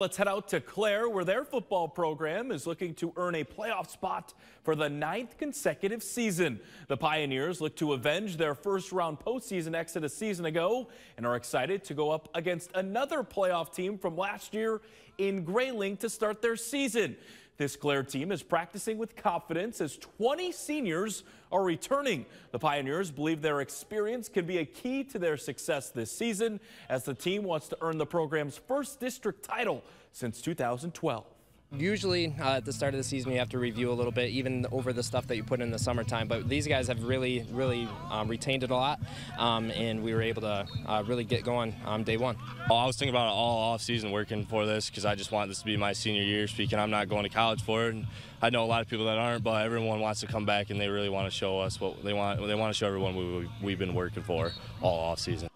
Let's head out to Clare, where their football program is looking to earn a playoff spot for the ninth consecutive season. The Pioneers look to avenge their first round postseason exit a season ago and are excited to go up against another playoff team from last year in Grayling to start their season. This Clare team is practicing with confidence as 20 seniors are returning. The Pioneers believe their experience can be a key to their success this season as the team wants to earn the program's first district title since 2012. Usually uh, at the start of the season you have to review a little bit even over the stuff that you put in the summertime but these guys have really really um, retained it a lot um, and we were able to uh, really get going on day one. I was thinking about it all off season working for this because I just want this to be my senior year speaking I'm not going to college for it and I know a lot of people that aren't but everyone wants to come back and they really want to show us what they want they want to show everyone we, we've been working for all off season.